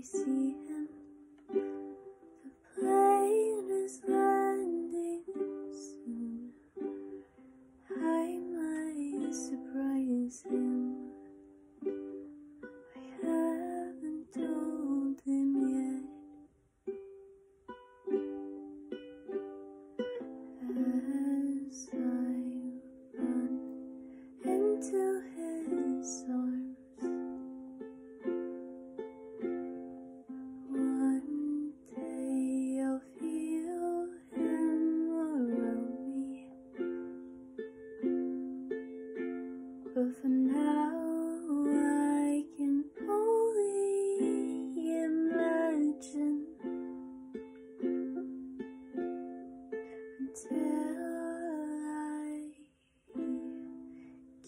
always see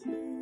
Peace.